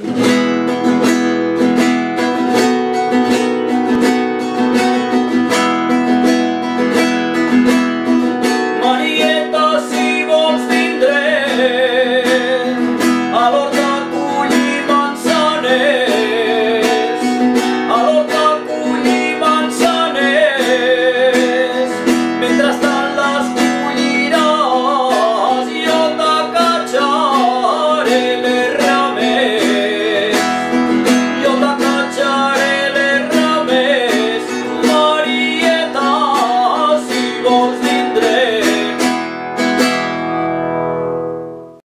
Amen.